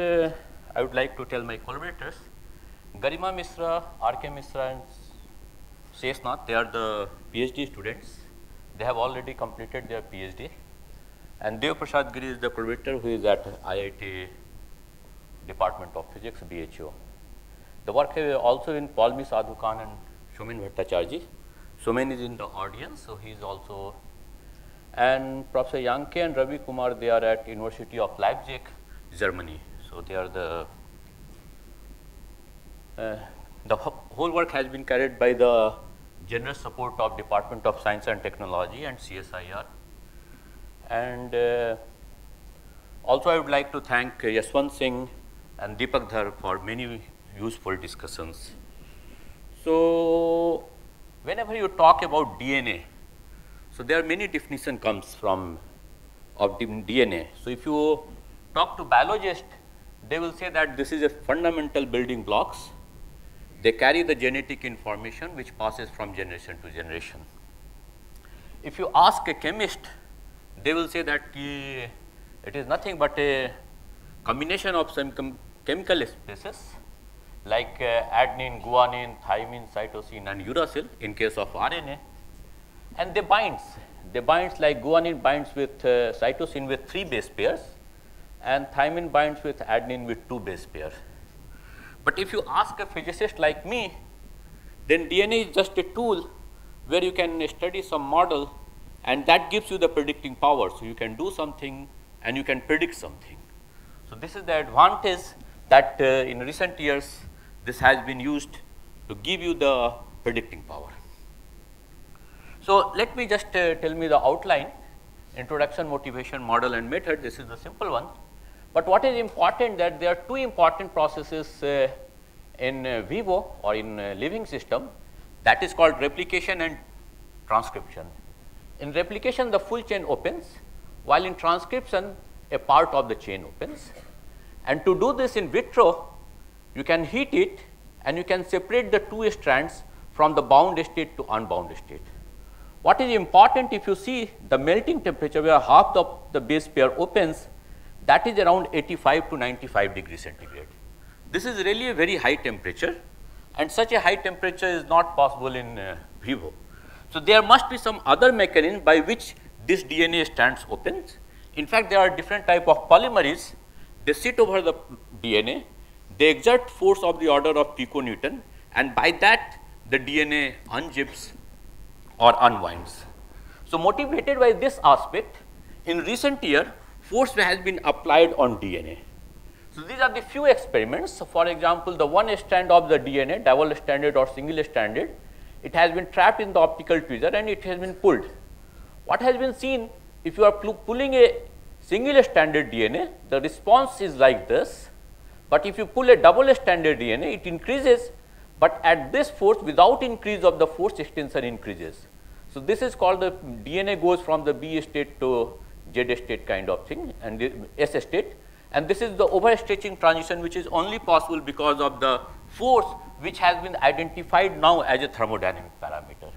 uh, I would like to tell my collaborators, Garima Misra, R.K. Misra and Sesnath, they are the PhD students. They have already completed their PhD. And Debaprasad Giri is the collaborator who is at IIT Department of Physics, BHU. The work is also in Poulomi Sadhukhan and Somen Bhattacharjee. Somen is in the audience, so he is also. And Professor Janke and Ravi Kumar, they are at University of Leipzig, Germany. So they are the. Uh, the whole work has been carried by the generous support of Department of Science and Technology and CSIR. And uh, also I would like to thank uh, Singh and Deepak Dhar for many useful discussions. So, whenever you talk about DNA, so there are many definition comes from of DNA. So, if you talk to biologists, they will say that this is a fundamental building blocks. They carry the genetic information which passes from generation to generation. If you ask a chemist, they will say that it is nothing but a combination of some chem- chemical species like uh, adenine, guanine, thymine, cytosine and uracil in case of RNA and they binds. They binds like guanine binds with uh, cytosine with three base pairs and thymine binds with adenine with two base pairs. But if you ask a physicist like me, then DNA is just a tool where you can study some model and that gives you the predicting power. So, you can do something and you can predict something. So, this is the advantage that uh, in recent years this has been used to give you the predicting power. So, let me just uh, tell me the outline introduction, motivation, model and method. This is the simple one. But what is important that there are two important processes uh, in uh, vivo or in uh, living system that is called replication and transcription. In replication the full chain opens while in transcription a part of the chain opens and to do this in vitro you can heat it and you can separate the two strands from the bound state to unbound state. What is important if you see the melting temperature where half the, the base pair opens that is around 85 to 95 degree centigrade. This is really a very high temperature and such a high temperature is not possible in uh, vivo. So, there must be some other mechanism by which this DNA stands opens. In fact, there are different type of polymers, they sit over the DNA, they exert force of the order of piconewton and by that the DNA unzips or unwinds. So, motivated by this aspect, in recent year force has been applied on DNA. So, these are the few experiments. So, for example, the one strand of the DNA, double stranded or single stranded, it has been trapped in the optical tweezer and it has been pulled. What has been seen, if you are pulling a single stranded DNA, the response is like this, but if you pull a double stranded DNA, it increases, but at this force without increase of the force extension increases. So, this is called the DNA goes from the B state to Z state kind of thing and the S state and this is the overstretching transition which is only possible because of the force which has been identified now as a thermodynamic parameter.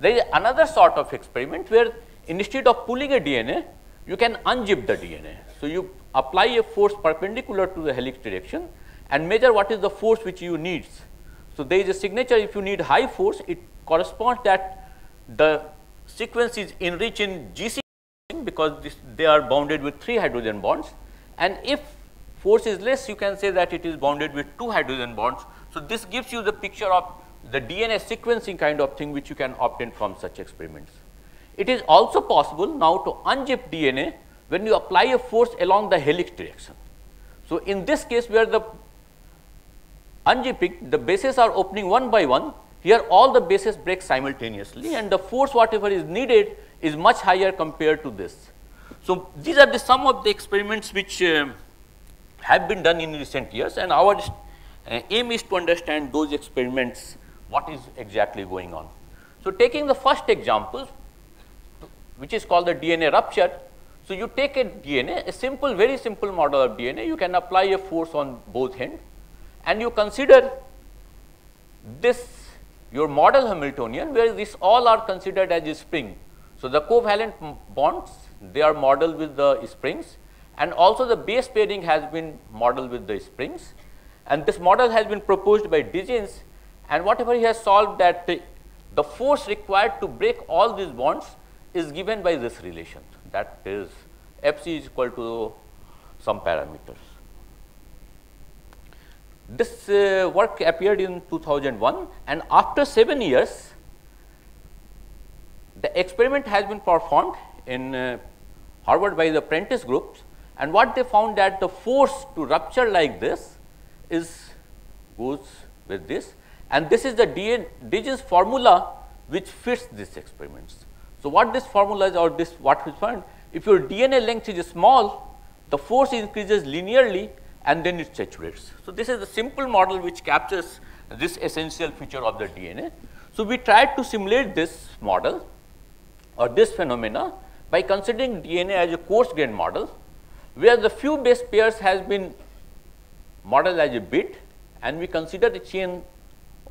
There is another sort of experiment where instead of pulling a DNA, you can unzip the DNA. So, you apply a force perpendicular to the helix direction and measure what is the force which you need. So, there is a signature if you need high force, it corresponds that the sequence is enriched in GC because this, they are bounded with 3 hydrogen bonds and if force is less you can say that it is bounded with 2 hydrogen bonds. So, this gives you the picture of the DNA sequencing kind of thing which you can obtain from such experiments. It is also possible now to unzip DNA when you apply a force along the helix direction. So, in this case where the unzipping the bases are opening one by one here all the bases break simultaneously and the force whatever is needed is much higher compared to this. So, these are the some of the experiments which uh, have been done in recent years and our uh, aim is to understand those experiments what is exactly going on. So, taking the first example which is called the DNA rupture. So, you take a DNA a simple very simple model of DNA you can apply a force on both ends and you consider this your model Hamiltonian where these all are considered as a spring. So, the covalent bonds they are modeled with the springs and also the base pairing has been modeled with the springs. And this model has been proposed by de Gennes and whatever he has solved that the force required to break all these bonds is given by this relation that is Fc is equal to some parameters. This uh, work appeared in 2001 and after 7 years the experiment has been performed in uh, Harvard by the Prentiss groups and what they found that the force to rupture like this is goes with this and this is the de Gennes formula which fits these experiments. So, what this formula is or this what we found if your DNA length is small the force increases linearly and then it saturates. So, this is a simple model which captures this essential feature of the DNA. So, we tried to simulate this model or this phenomena by considering DNA as a coarse grain model where the few base pairs has been modeled as a bit and we consider the chain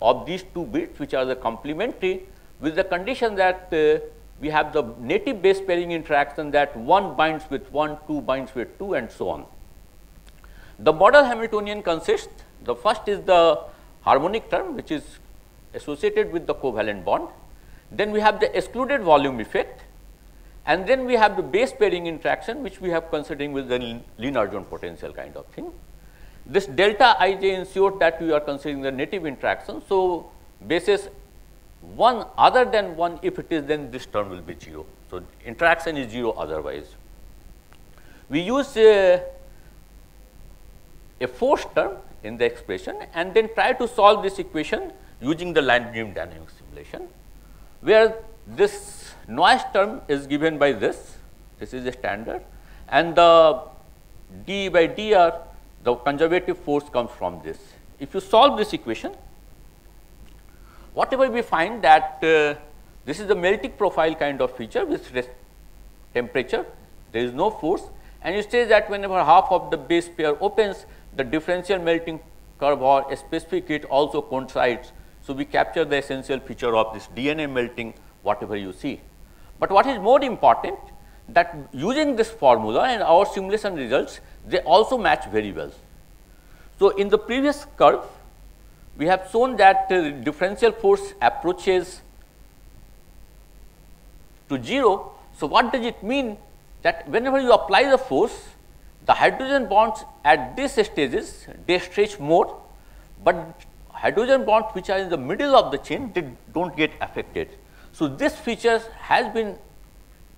of these two bits which are the complementary with the condition that uh, we have the native base pairing interaction that 1 binds with 1, 2 binds with 2 and so on. The model Hamiltonian consists, the first is the harmonic term which is associated with the covalent bond. Then we have the excluded volume effect and then we have the base pairing interaction which we have considering with the Lennard-Jones potential kind of thing. This delta ij ensures that we are considering the native interaction. So, basis 1 other than 1 if it is then this term will be 0. So, interaction is 0 otherwise. We use uh, a force term in the expression and then try to solve this equation using the Langevin dynamics simulation, where this noise term is given by this, this is a standard and the d by dr, the conservative force comes from this. If you solve this equation, whatever we find that uh, this is the melting profile kind of feature with temperature, there is no force and it says that whenever half of the base pair opens, the differential melting curve or a specific heat also coincides. So, we capture the essential feature of this DNA melting whatever you see. But what is more important that using this formula and our simulation results, they also match very well. So, in the previous curve, we have shown that uh, differential force approaches to 0. So, what does it mean that whenever you apply the force, the hydrogen bonds at these stages they stretch more, but hydrogen bonds which are in the middle of the chain they do not get affected. So, this feature has been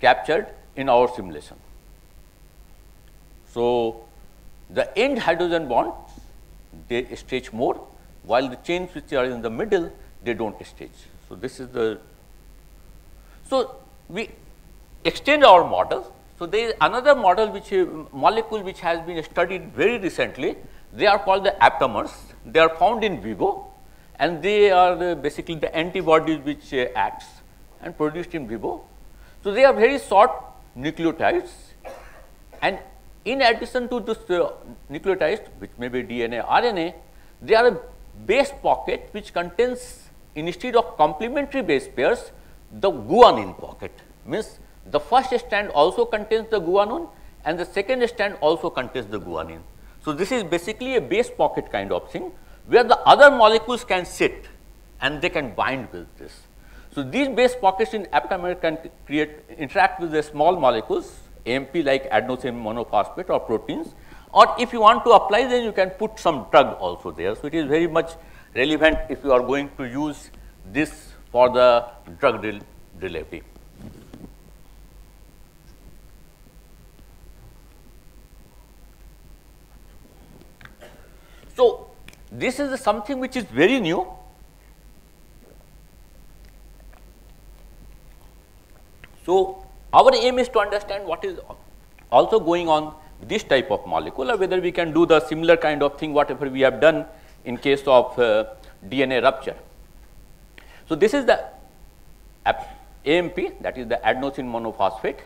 captured in our simulation. So, the end hydrogen bonds they stretch more while the chains which are in the middle they do not stretch. So, this is the so we extend our model. So, there is another model which molecule which has been studied very recently they are called the aptamers they are found in vivo and they are the basically the antibodies which uh, acts and produced in vivo. So, they are very short nucleotides and in addition to this uh, nucleotides which may be DNA, RNA, they are a base pocket which contains instead of complementary base pairs the guanine pocket means the first strand also contains the guanine and the second strand also contains the guanine. So, this is basically a base pocket kind of thing where the other molecules can sit and they can bind with this. So, these base pockets in aptamer can create interact with the small molecules AMP like adenosine monophosphate or proteins or if you want to apply then you can put some drug also there. So, it is very much relevant if you are going to use this for the drug delivery. So, this is something which is very new. So, our aim is to understand what is also going on this type of molecule or whether we can do the similar kind of thing whatever we have done in case of uh, DNA rupture. So, this is the AMP that is the adenosine monophosphate.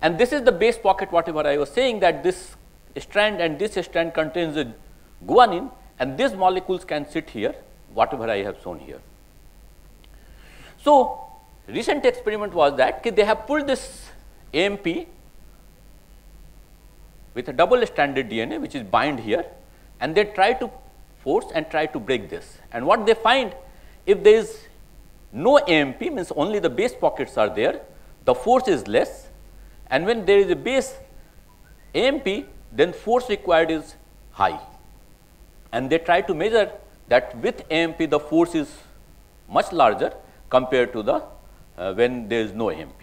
And this is the base pocket whatever I was saying that this strand and this strand contains a guanine and these molecules can sit here whatever I have shown here. So, recent experiment was that they have pulled this AMP with a double stranded DNA which is bind here and they try to force and try to break this. And what they find if there is no AMP means only the base pockets are there, the force is less and when there is a base AMP then force required is high and they try to measure that with AMP the force is much larger compared to the uh, when there is no AMP.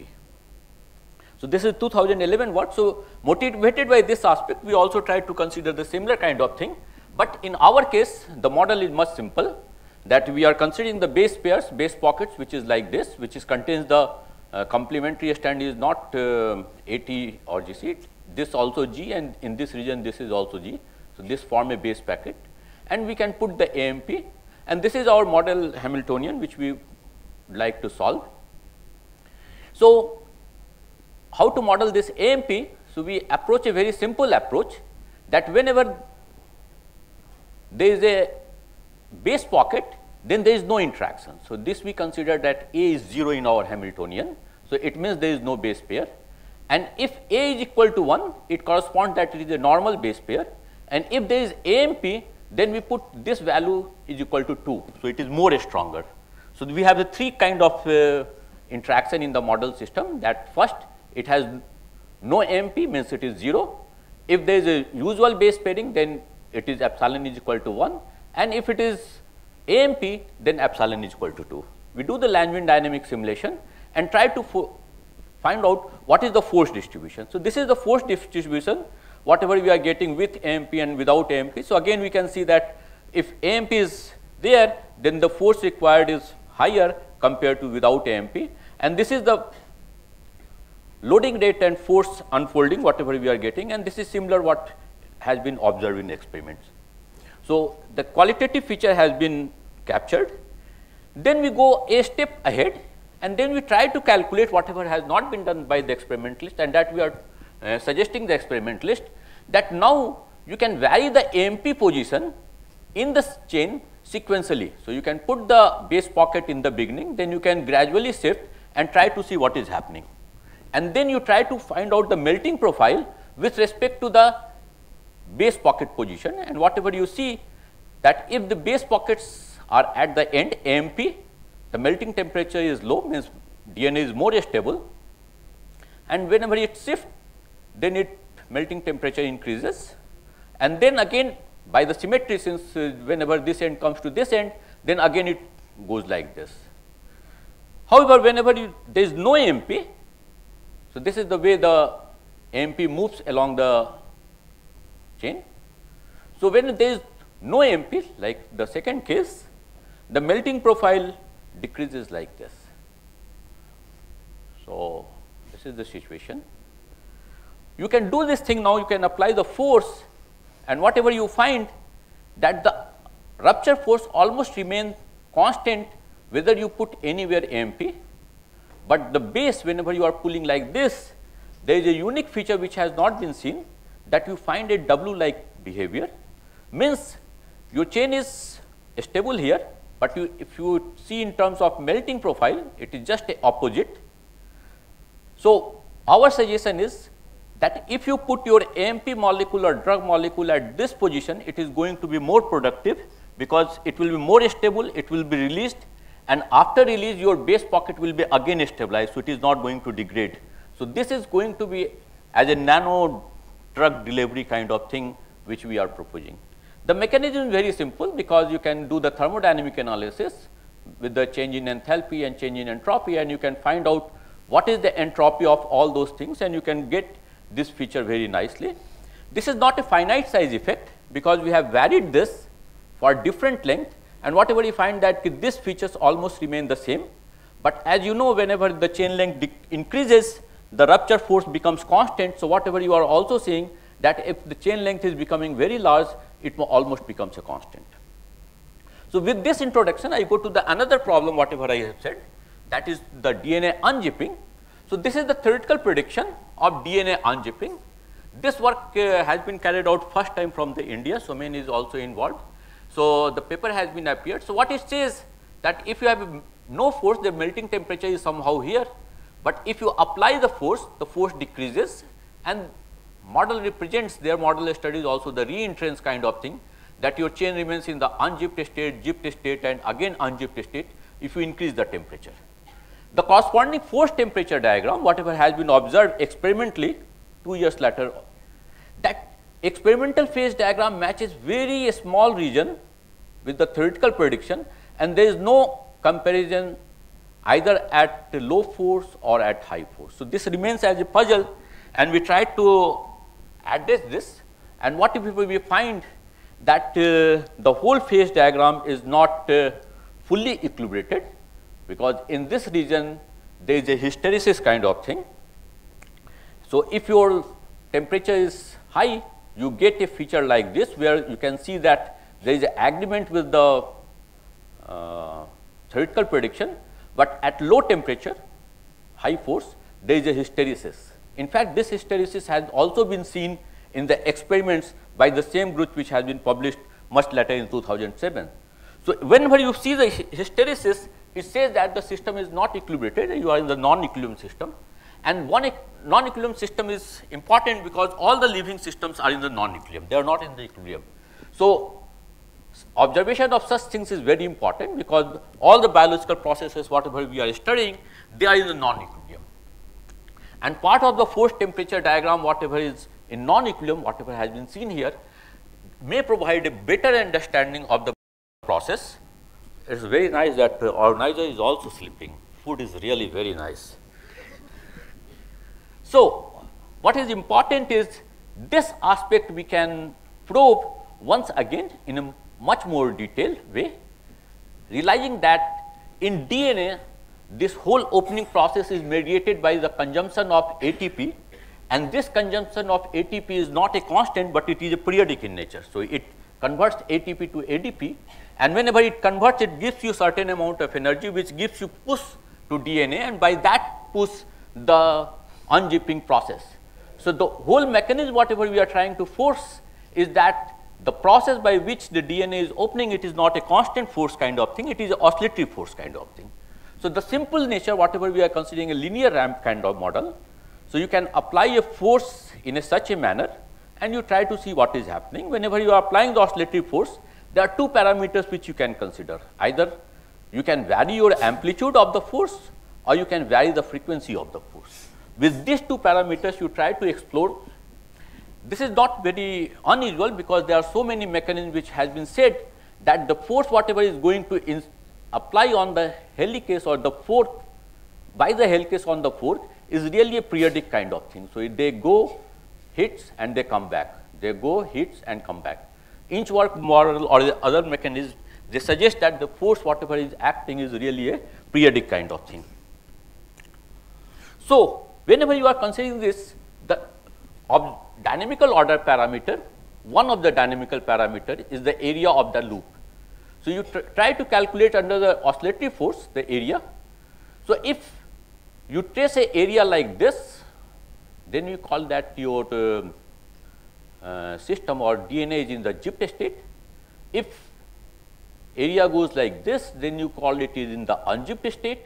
So, this is 2011 work. So, motivated by this aspect we also try to consider the similar kind of thing, but in our case the model is much simple that we are considering the base pairs base pockets which is like this which is contains the uh, complementary strand is not uh, AT or GC this also G and in this region this is also G. So, this form a base pocket and we can put the AMP and this is our model Hamiltonian which we like to solve. So, how to model this AMP? So, we approach a very simple approach that whenever there is a base pocket then there is no interaction. So, this we consider that A is 0 in our Hamiltonian. So, it means there is no base pair and if A is equal to 1 it corresponds that it is a normal base pair and if there is AMP then we put this value is equal to 2. So, it is more stronger. So, we have the three kind of uh, interaction in the model system that first it has no AMP means it is 0. If there is a usual base pairing then it is epsilon is equal to 1 and if it is AMP then epsilon is equal to 2. We do the Langevin dynamic simulation and try to find out what is the force distribution. So, this is the force distribution whatever we are getting with AMP and without AMP. So, again we can see that if AMP is there then the force required is higher compared to without AMP and this is the loading rate and force unfolding whatever we are getting and this is similar what has been observed in experiments. So, the qualitative feature has been captured. Then we go a step ahead and then we try to calculate whatever has not been done by the experimentalist and that we are uh, suggesting the experimentalist that now you can vary the AMP position in the chain sequentially. So, you can put the base pocket in the beginning then you can gradually shift and try to see what is happening. And then you try to find out the melting profile with respect to the base pocket position and whatever you see that if the base pockets are at the end AMP, the melting temperature is low means DNA is more stable and whenever it shifts then it melting temperature increases and then again by the symmetry since uh, whenever this end comes to this end then again it goes like this. However, whenever you, there is no AMP, so this is the way the AMP moves along the chain. So, when there is no AMP like the second case, the melting profile decreases like this. So, this is the situation. You can do this thing now, you can apply the force and whatever you find that the rupture force almost remains constant whether you put anywhere AMP, but the base whenever you are pulling like this, there is a unique feature which has not been seen that you find a W like behavior means your chain is stable here, but you, if you see in terms of melting profile, it is just a opposite. So, our suggestion is that if you put your AMP molecule or drug molecule at this position, it is going to be more productive because it will be more stable, it will be released and after release your base pocket will be again stabilized. So, it is not going to degrade. So, this is going to be as a nano drug delivery kind of thing which we are proposing. The mechanism is very simple because you can do the thermodynamic analysis with the change in enthalpy and change in entropy and you can find out what is the entropy of all those things and you can get this feature very nicely. This is not a finite size effect because we have varied this for different length and whatever you find that these features almost remain the same. But as you know whenever the chain length increases the rupture force becomes constant. So, whatever you are also seeing that if the chain length is becoming very large it almost becomes a constant. So, with this introduction I go to the another problem whatever I have said that is the DNA unzipping. So, this is the theoretical prediction of DNA unzipping. This work uh, has been carried out first time from the India, Somen is also involved. So, the paper has been appeared. So, what it says that if you have no force the melting temperature is somehow here, but if you apply the force the force decreases and model represents their model studies also the reentrance kind of thing that your chain remains in the unzipped state, zipped state and again unzipped state if you increase the temperature. The corresponding force temperature diagram whatever has been observed experimentally 2 years later that experimental phase diagram matches very small region with the theoretical prediction and there is no comparison either at low force or at high force. So, this remains as a puzzle and we try to address this and what if we find that uh, the whole phase diagram is not uh, fully equilibrated because in this region there is a hysteresis kind of thing. So, if your temperature is high you get a feature like this where you can see that there is agreement with the uh, theoretical prediction, but at low temperature high force there is a hysteresis. In fact, this hysteresis has also been seen in the experiments by the same group which has been published much later in 2007. So, whenever you see the hysteresis, it says that the system is not equilibrated, you are in the non-equilibrium system. And one non-equilibrium system is important because all the living systems are in the non-equilibrium, they are not in the equilibrium. So, observation of such things is very important because all the biological processes whatever we are studying, they are in the non-equilibrium. And part of the force temperature diagram whatever is in non-equilibrium whatever has been seen here may provide a better understanding of the process. It is very nice that the organizer is also sleeping. Food is really very nice. So, what is important is this aspect we can probe once again in a much more detailed way, realizing that in DNA this whole opening process is mediated by the consumption of ATP and this consumption of ATP is not a constant, but it is a periodic in nature. So, it converts ATP to ADP and whenever it converts it gives you certain amount of energy which gives you push to DNA and by that push the unzipping process. So, the whole mechanism whatever we are trying to force is that the process by which the DNA is opening it is not a constant force kind of thing, it is an oscillatory force kind of thing. So, the simple nature whatever we are considering a linear ramp kind of model. So, you can apply a force in a such a manner and you try to see what is happening. Whenever you are applying the oscillatory force, there are two parameters which you can consider. Either you can vary your amplitude of the force or you can vary the frequency of the force. With these two parameters, you try to explore this is not very unusual because there are so many mechanisms which has been said that the force whatever is going to apply on the helicase or the fork by the helicase on the fork is really a periodic kind of thing. So, if they go hits and they come back, they go hits and come back. Inchworm model or the other mechanism they suggest that the force whatever is acting is really a periodic kind of thing. So, whenever you are considering this the dynamical order parameter, one of the dynamical parameter is the area of the loop. So, you tr try to calculate under the oscillatory force the area. So, if you trace a area like this, then you call that your uh, uh, system or DNA is in the zipped state. If area goes like this, then you call it is in the unzipped state.